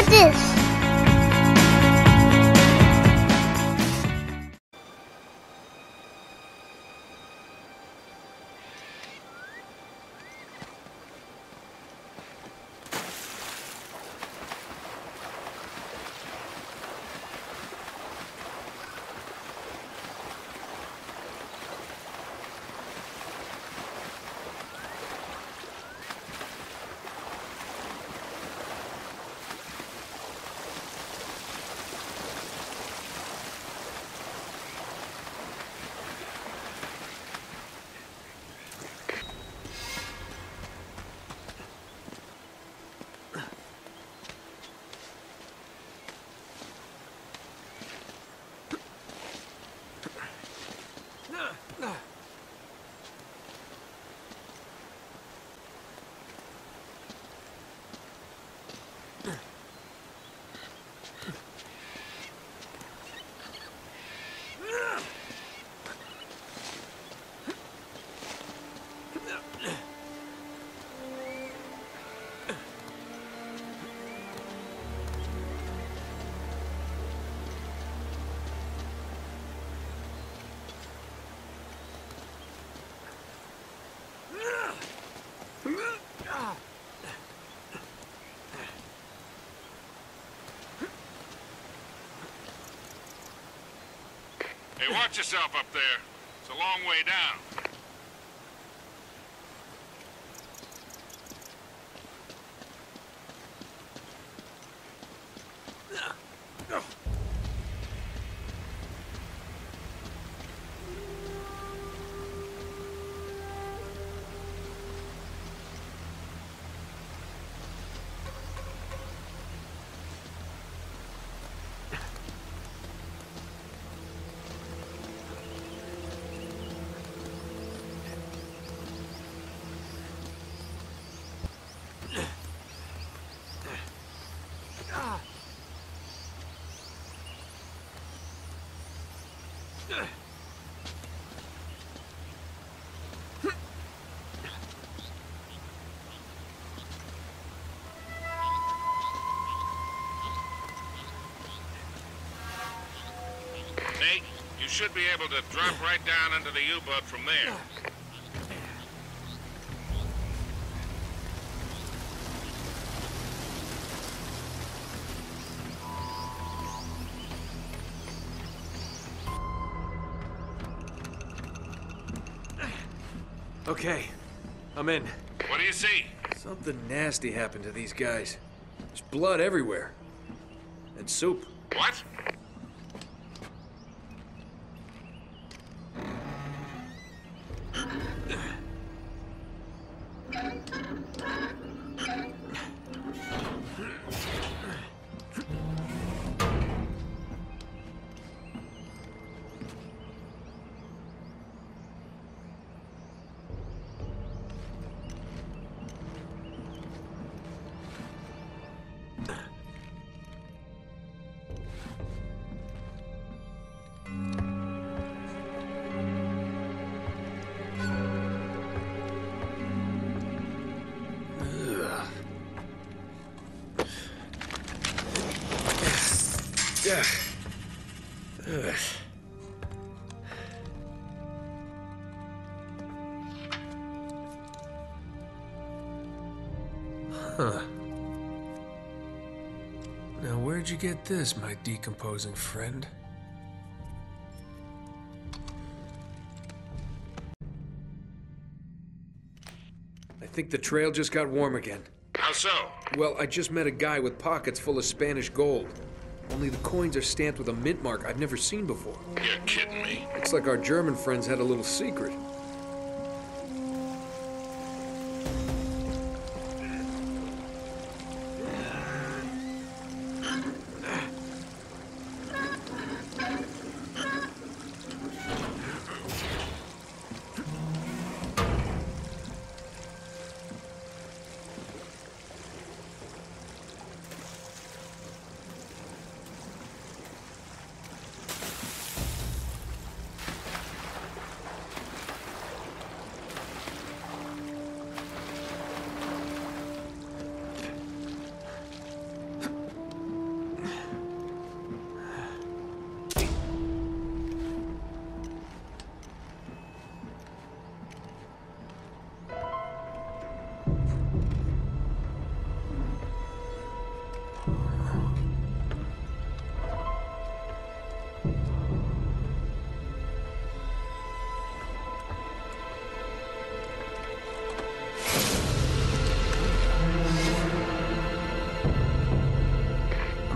about this? Hey, watch yourself up there. It's a long way down. Should be able to drop right down into the U-boat from there. Okay, I'm in. What do you see? Something nasty happened to these guys. There's blood everywhere. And soup. What? Get this, my decomposing friend? I think the trail just got warm again. How so? Well, I just met a guy with pockets full of Spanish gold. Only the coins are stamped with a mint mark I've never seen before. You're kidding me. It's like our German friends had a little secret.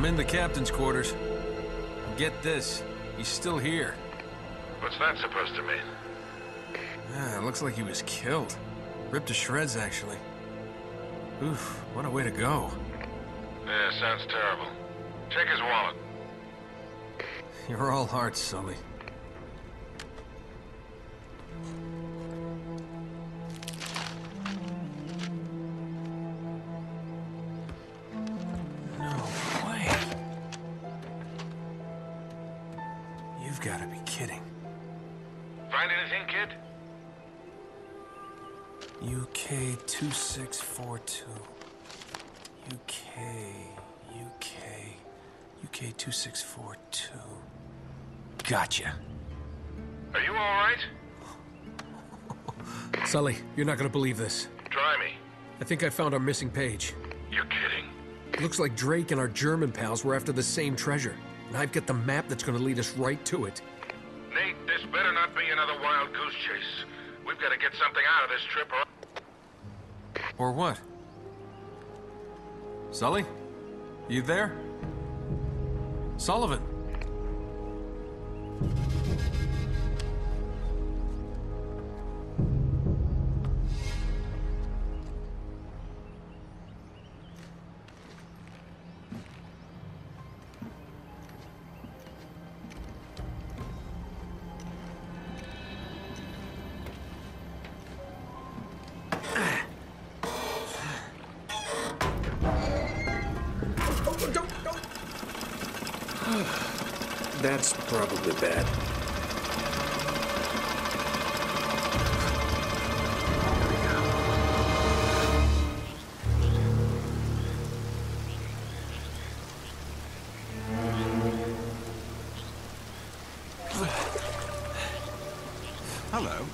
I'm in the captain's quarters. Get this, he's still here. What's that supposed to mean? Yeah, it looks like he was killed. Ripped to shreds, actually. Oof, what a way to go. Yeah, sounds terrible. Check his wallet. You're all hearts, Sully. Gotcha. Are you all right? Sully, you're not gonna believe this. Try me. I think I found our missing page. You're kidding. It looks like Drake and our German pals were after the same treasure. And I've got the map that's gonna lead us right to it. Nate, this better not be another wild goose chase. We've got to get something out of this trip or... Or what? Sully? You there? Sullivan? That's probably bad. Hello.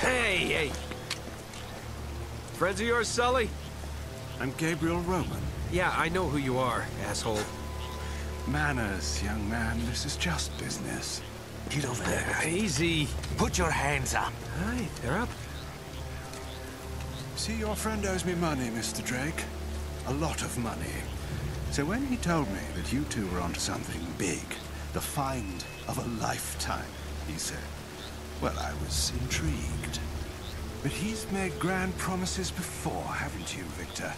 Hey, hey! Friends of yours, Sully? I'm Gabriel Roman. Yeah, I know who you are, asshole. Manners, young man. This is just business. Get over there. Uh, easy. Put your hands up. Hi, they're up. See, your friend owes me money, Mr. Drake. A lot of money. So when he told me that you two were onto something big, the find of a lifetime, he said, well, I was intrigued. But he's made grand promises before, haven't you, Victor?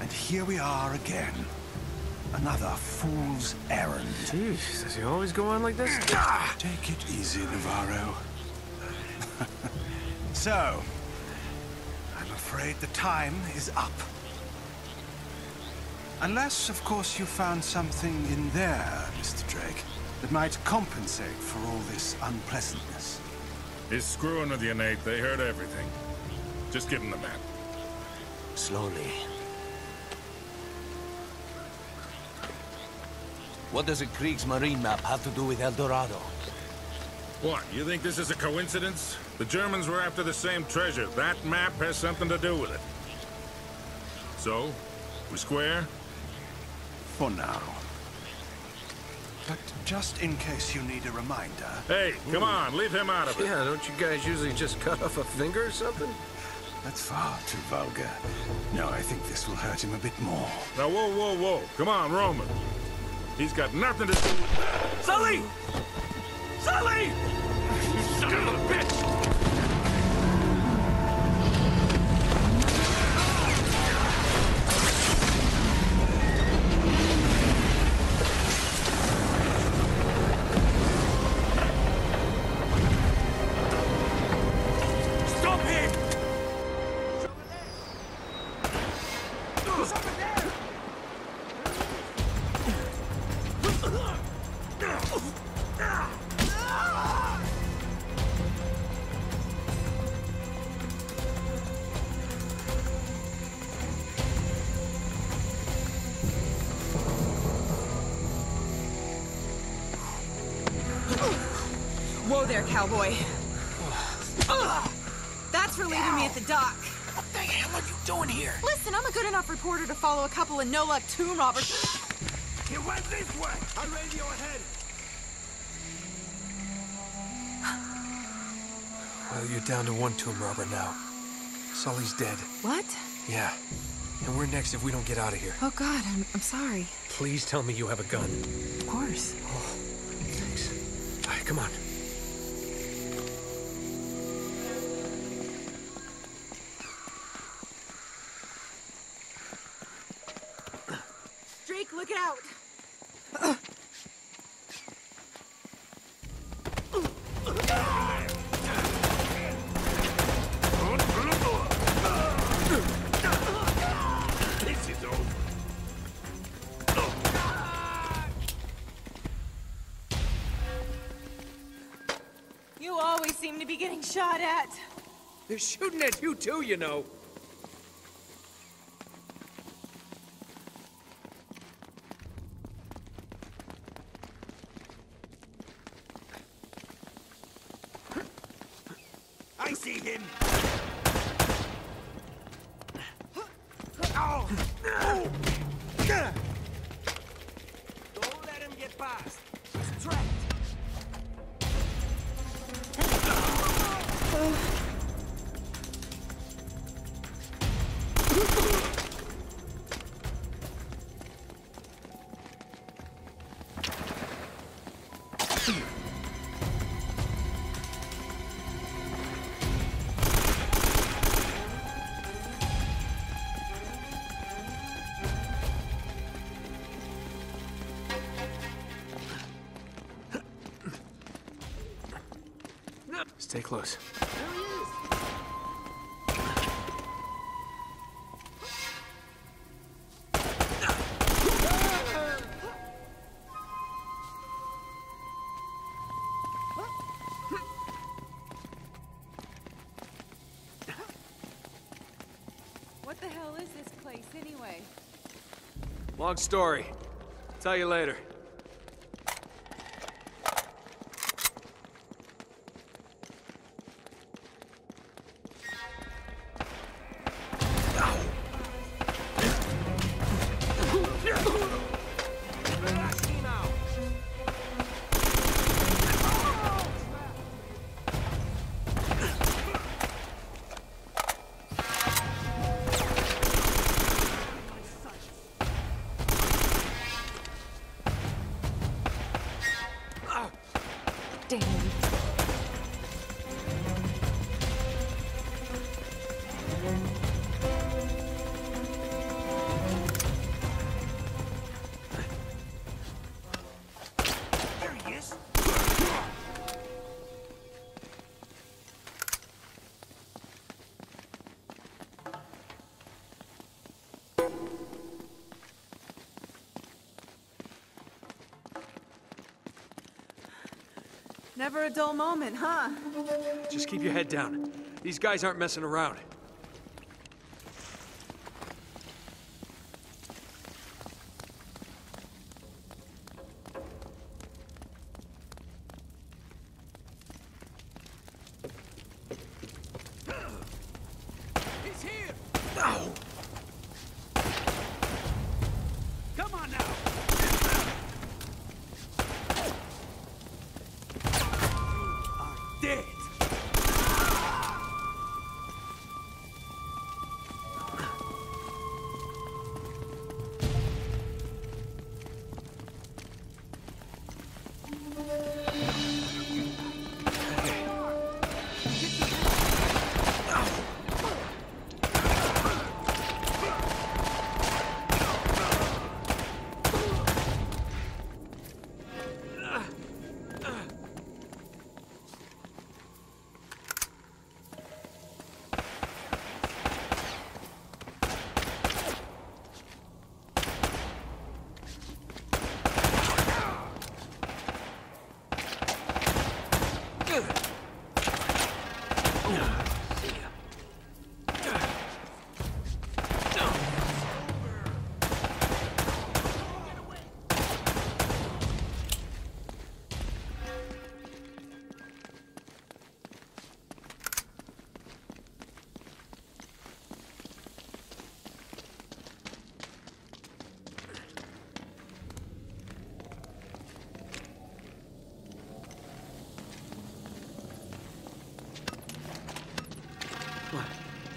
And here we are again. Another fool's errand. Jeez, does he always go on like this? Ah! Take it easy, Navarro. so, I'm afraid the time is up. Unless, of course, you found something in there, Mr. Drake, that might compensate for all this unpleasantness. He's screwing with you, Nate. They heard everything. Just give him the map. Slowly. What does a Kriegsmarine map have to do with El Dorado? What, you think this is a coincidence? The Germans were after the same treasure. That map has something to do with it. So, we square? For now. But just in case you need a reminder, Hey, come on, leave him out of it. Yeah, don't you guys usually just cut off a finger or something? that's far too vulgar. No, I think this will hurt him a bit more. Now, whoa, whoa, whoa. Come on, Roman. He's got nothing to do with... Sully! Sully! You son of a bitch! cowboy. That's for leaving me at the dock. What the hell are you doing here? Listen, I'm a good enough reporter to follow a couple of no-luck tomb robbers. It went this way! I radio ahead! Well, you're down to one tomb robber now. Sully's dead. What? Yeah. And we're next if we don't get out of here. Oh, God, I'm, I'm sorry. Please tell me you have a gun. Of course. Oh, thanks. All right, come on. They're shooting at you too, you know. Long story. Tell you later. Never a dull moment, huh? Just keep your head down. These guys aren't messing around.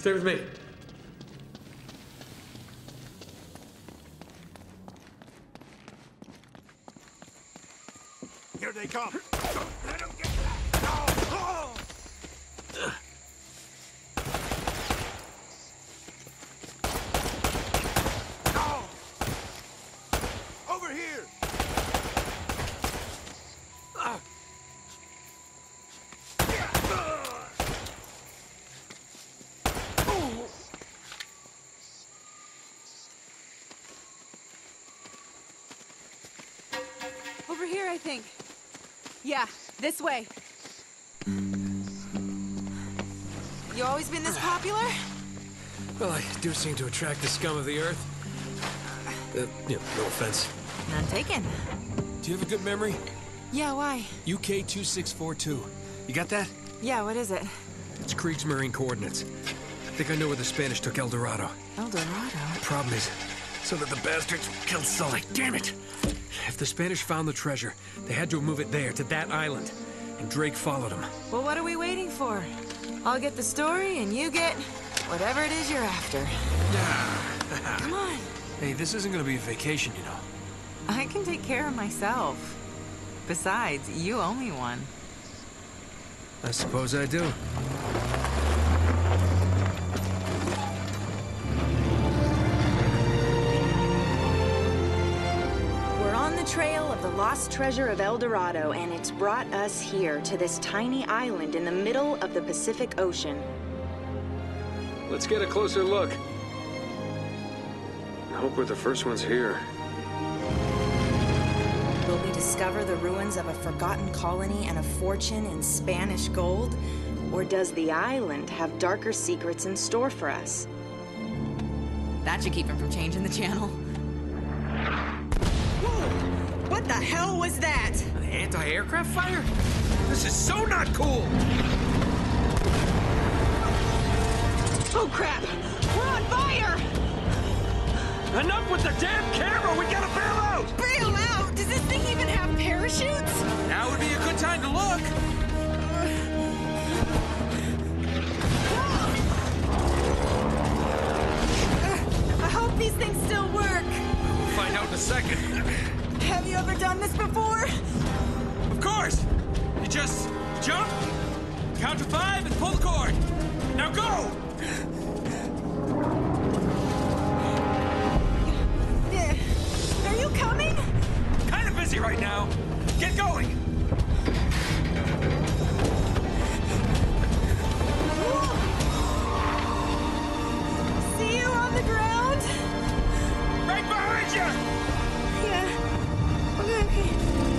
Stay me. I think. Yeah, this way. You always been this popular? Well, I do seem to attract the scum of the earth. Uh, know, no offense. None taken. Do you have a good memory? Yeah, why? UK 2642. You got that? Yeah, what is it? It's Kriegsmarine coordinates. I think I know where the Spanish took El Dorado. El Dorado. Problem is, so that the bastards killed Sully. Damn it! If the Spanish found the treasure, they had to move it there, to that island. And Drake followed them. Well, what are we waiting for? I'll get the story, and you get whatever it is you're after. Come on. Hey, this isn't gonna be a vacation, you know. I can take care of myself. Besides, you owe me one. I suppose I do. The lost treasure of El Dorado, and it's brought us here to this tiny island in the middle of the Pacific Ocean. Let's get a closer look. I hope we're the first ones here. Will we discover the ruins of a forgotten colony and a fortune in Spanish gold? Or does the island have darker secrets in store for us? That should keep him from changing the channel. What the hell was that? An anti-aircraft fire? This is so not cool! Oh crap! We're on fire! Enough with the damn camera! We gotta bail out! Bail out! Does this thing even have parachutes? Now would be a good time to look! Uh, I hope these things still work. We'll find out in a second. Have you ever done this before? Of course! You just jump, count to five, and pull the cord. Now go! Are you coming? Kind of busy right now. Get going! See you on the ground? Right behind you! Yeah.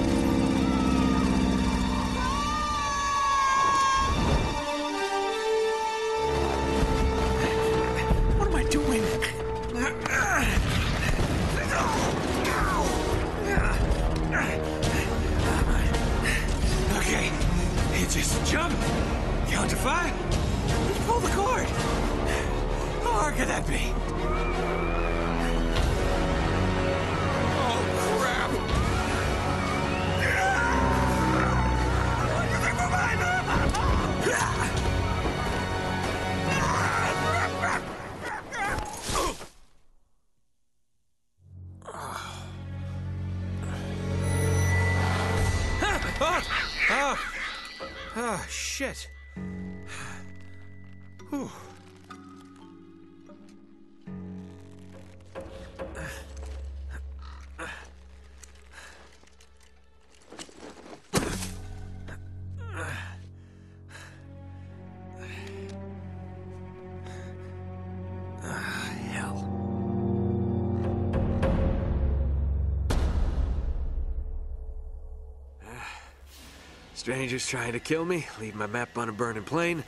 Strangers trying to kill me, leave my map on a burning plane.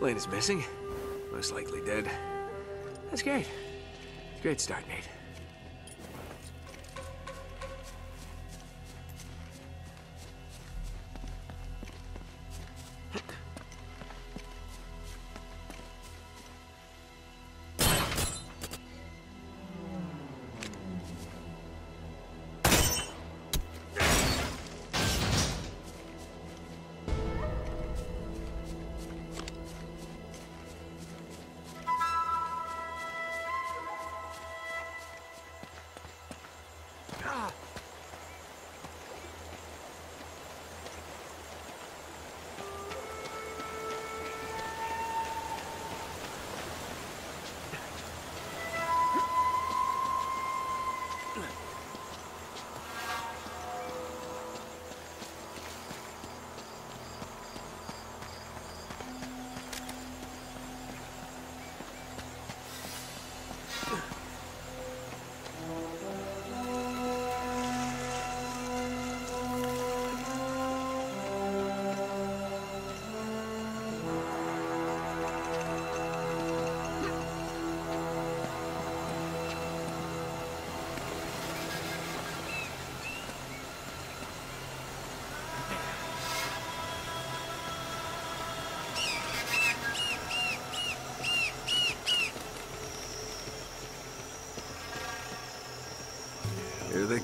Elena is missing. Most likely dead. That's great. Great start, Nate.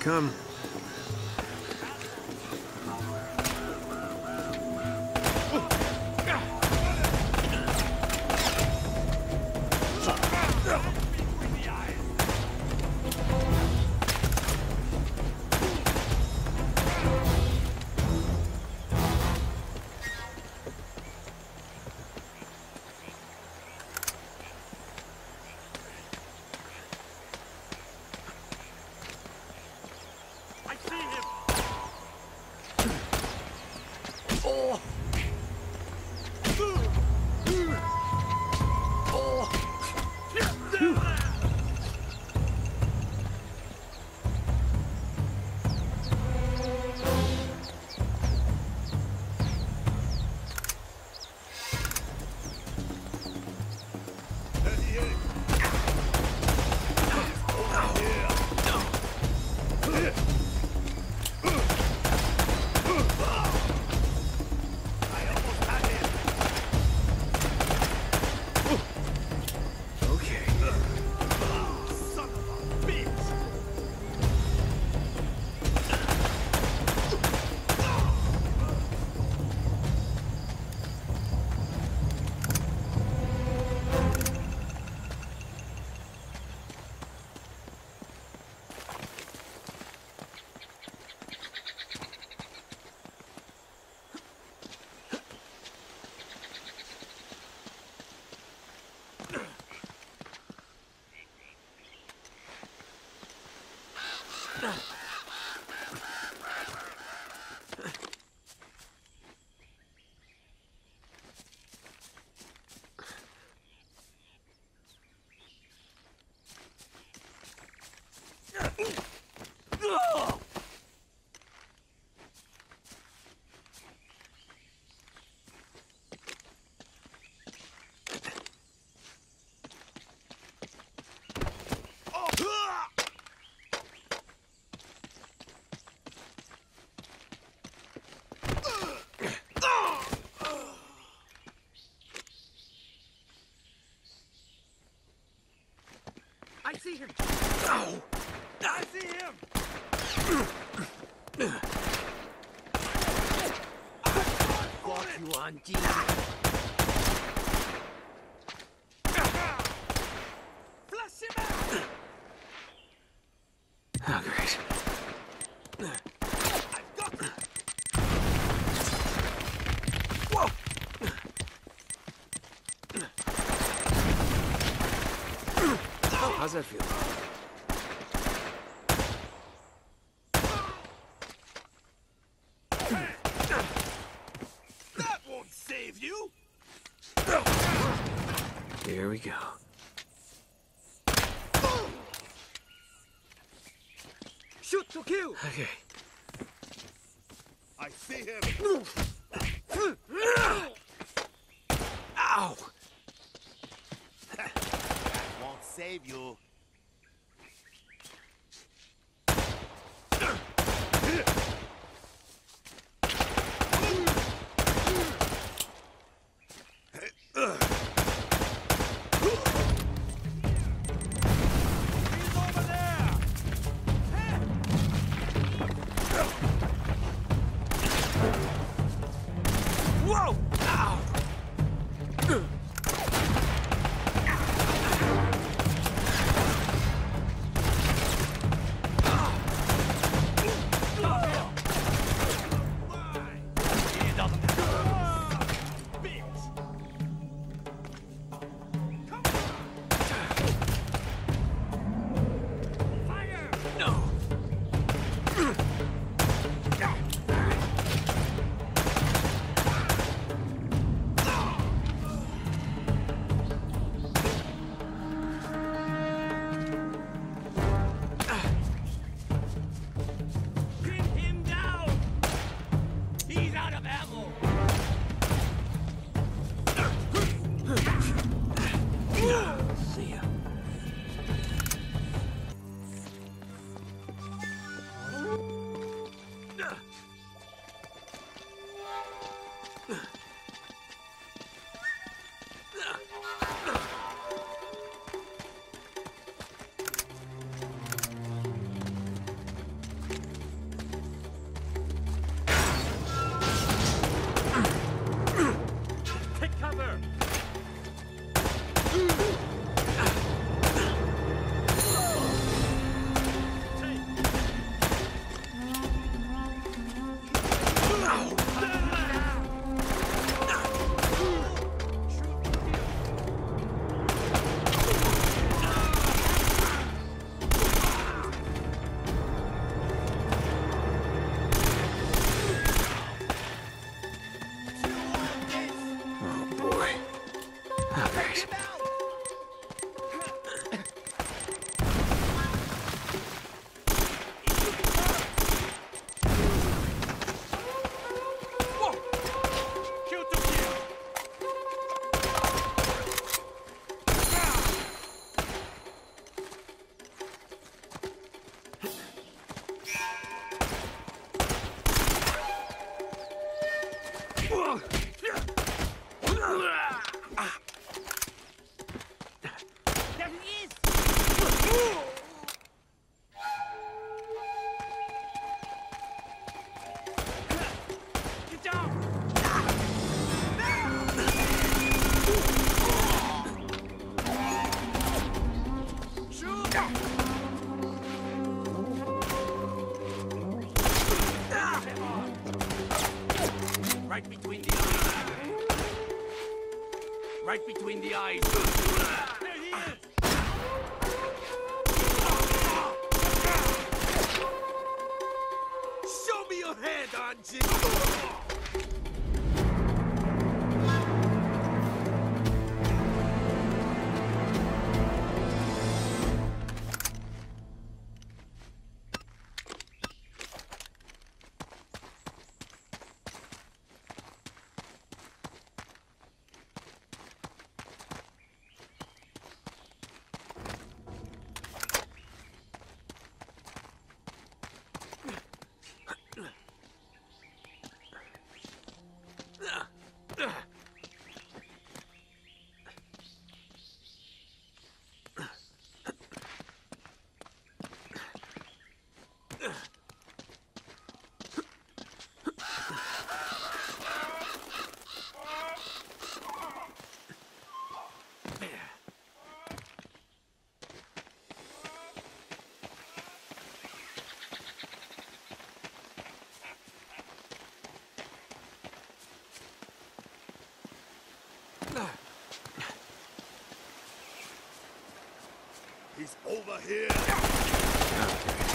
Come. See him. Oh, I see him. Got you, Auntie. Flush him out. Oh, great. I've got him. How's that won't save you. Here we go. Shoot to kill. Okay. I see him. He's over here! Shoot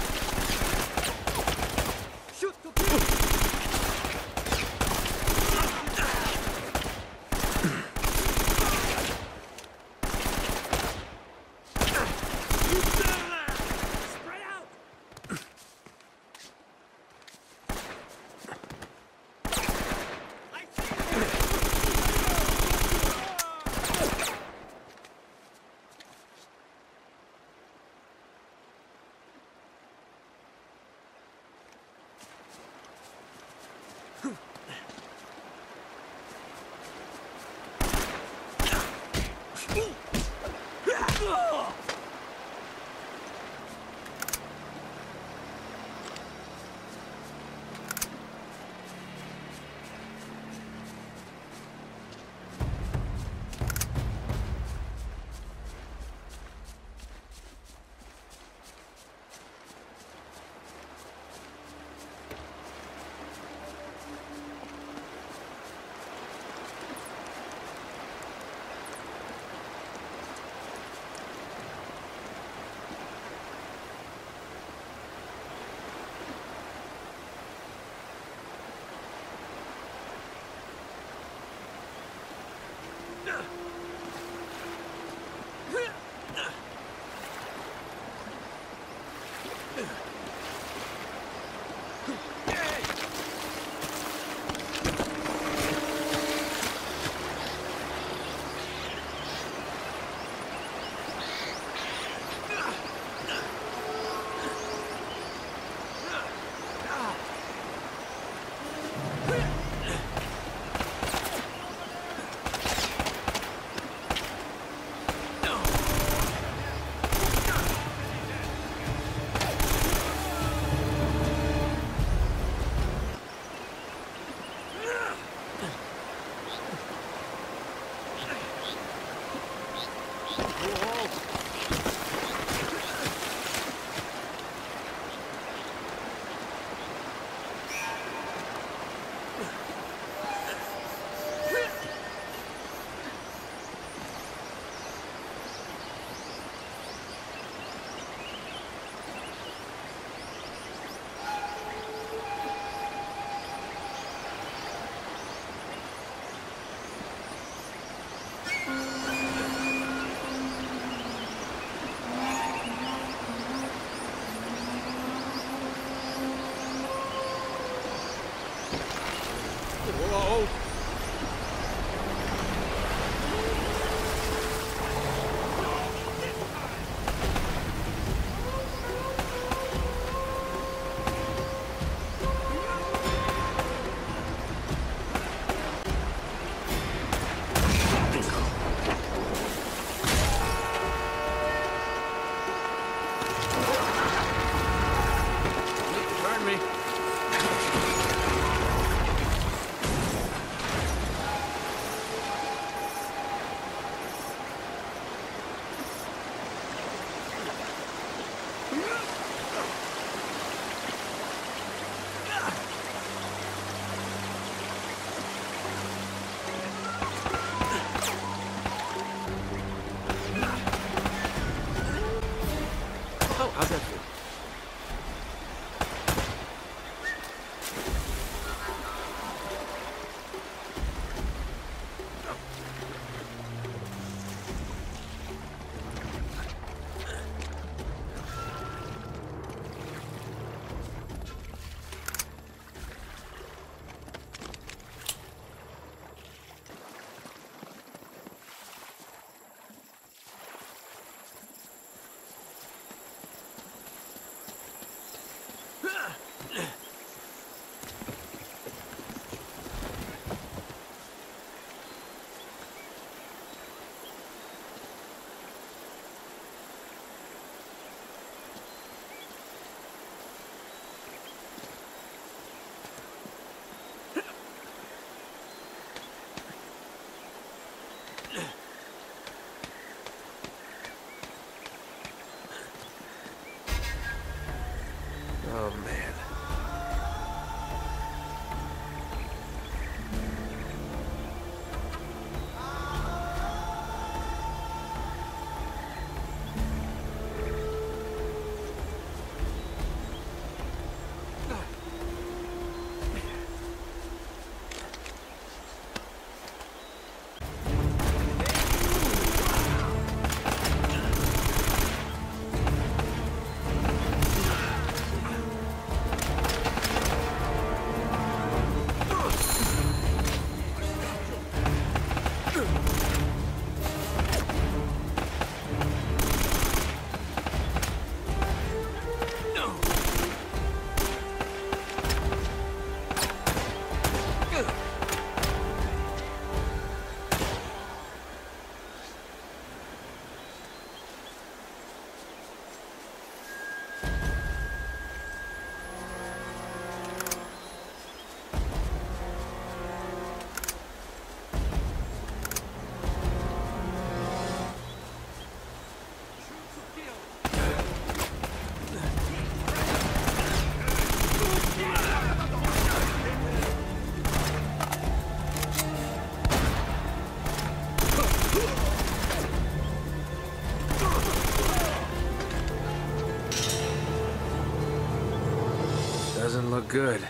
good.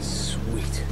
Sweet.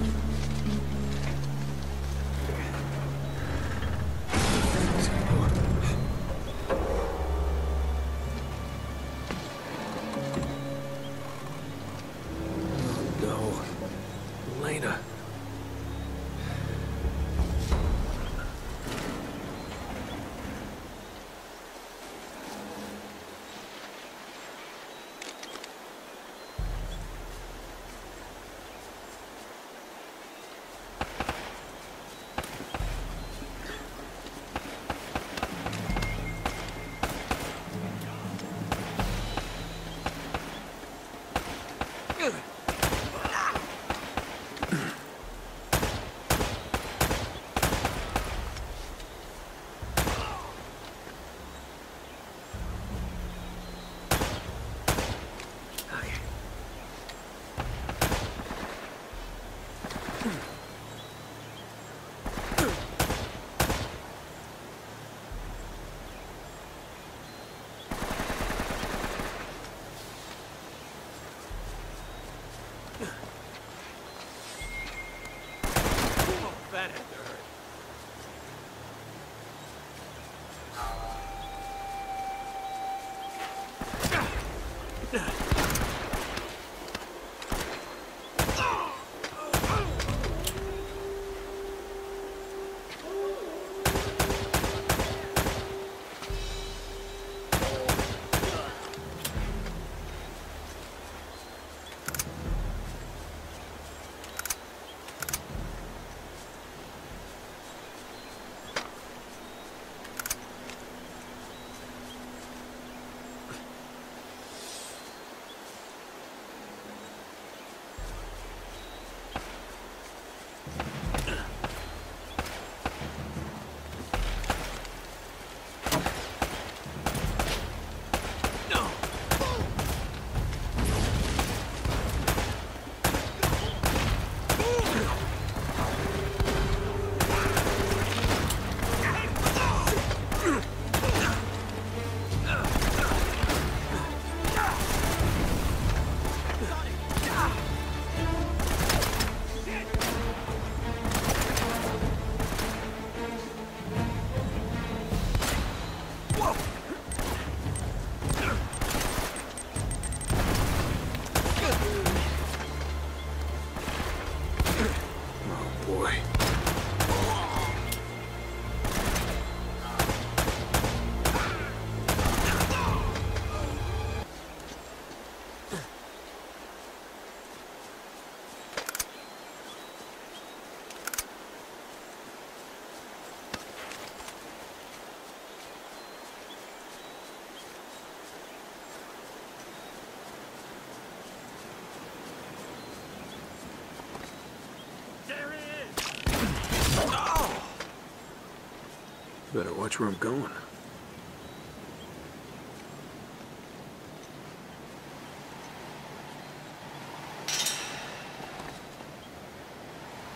Better watch where I'm going.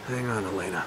Hang on, Elena.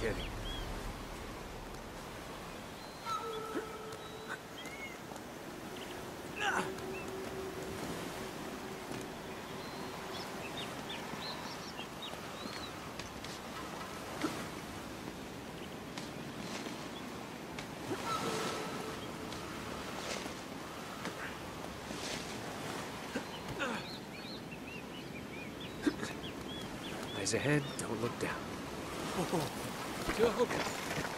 kidding. Eyes ahead, don't look down. Oh. Go. Thank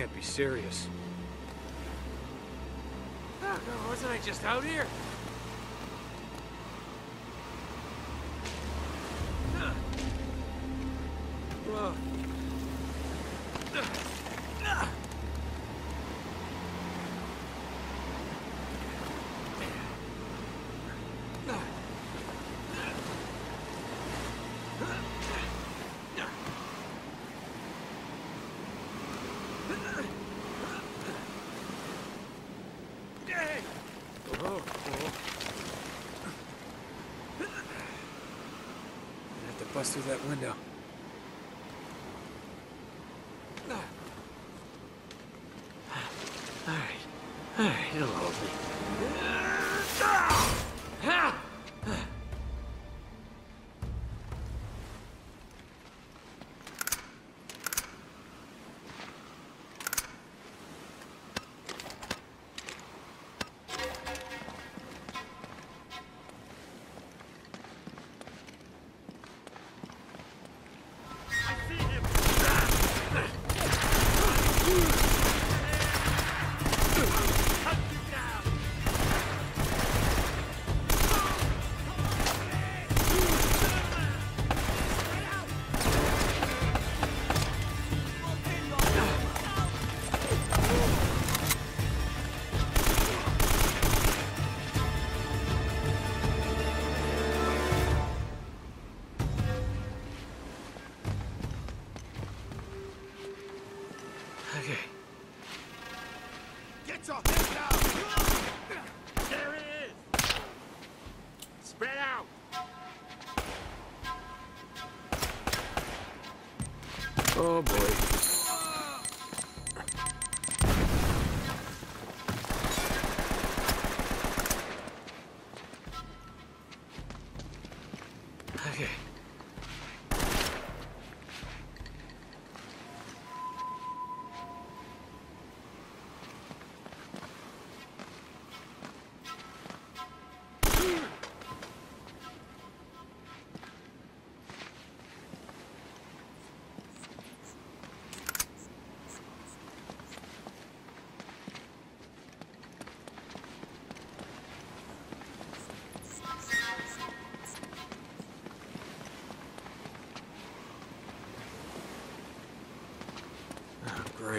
can't be serious. Oh, wasn't I just out here? Huh. Whoa. Oh, oh. Bust through that window. All right, all right, it'll hold me.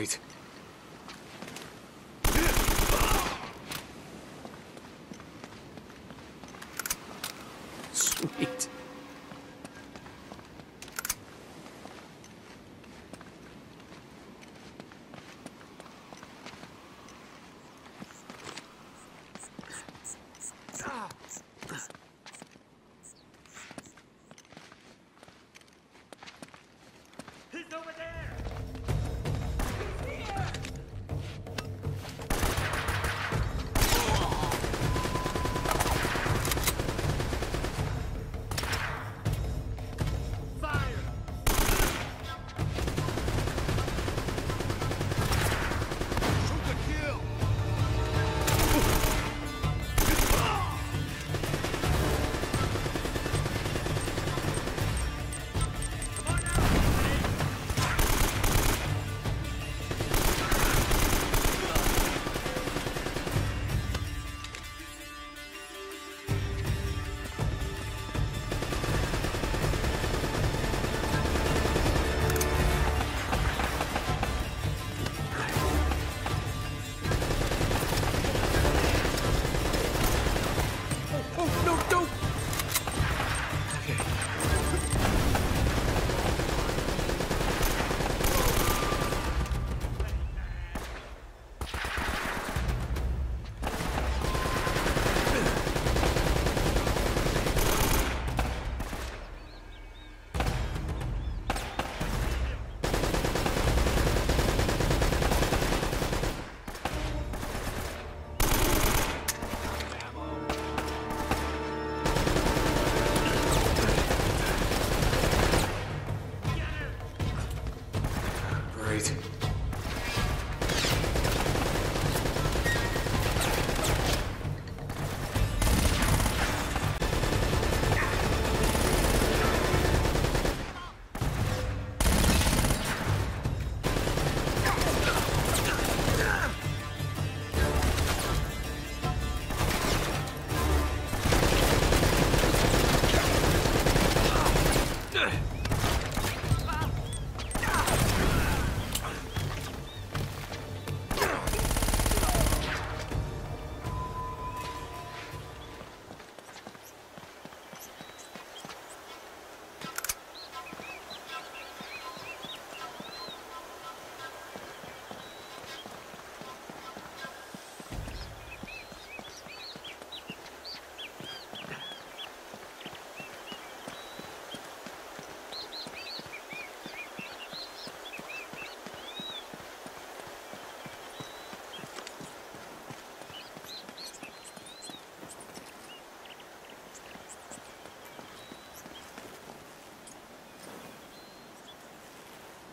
right.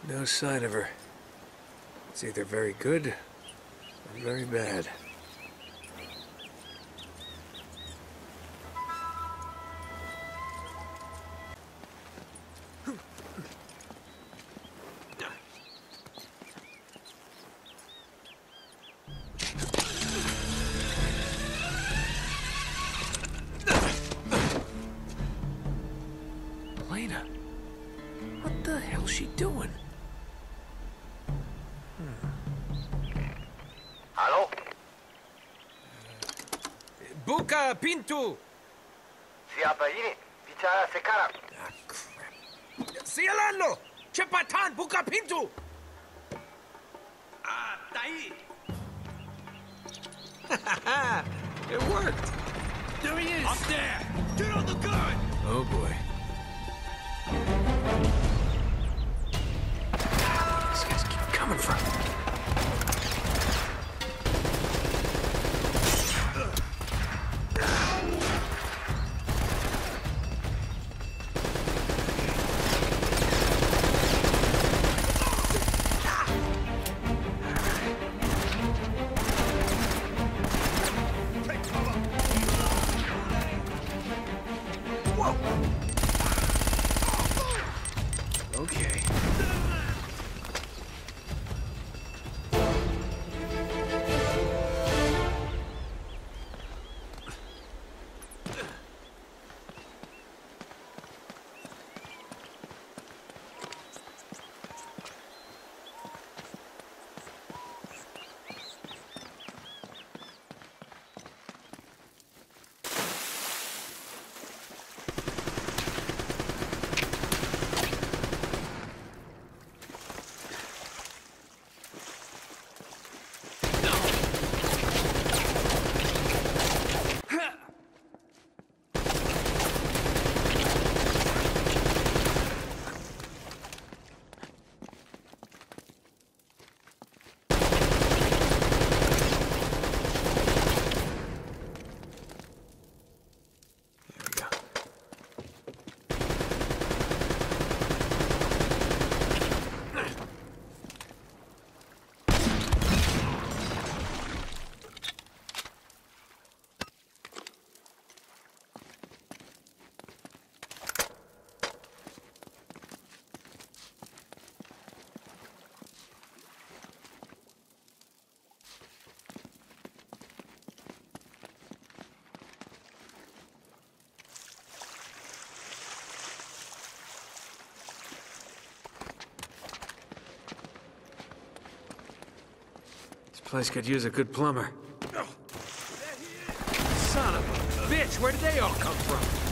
No sign of her. It's either very good or very bad. Lena, what the hell's she doing? Buka Pintu! Siapaini, bicara sekarang. Ah, crap. Sialano! Chepatan Buka Pintu! Ah, Tai! it worked! There he is! Up there! Get on the gun! Oh boy. Place could use a good plumber. Son of a bitch, where did they all come from?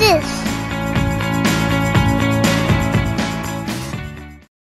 Dish.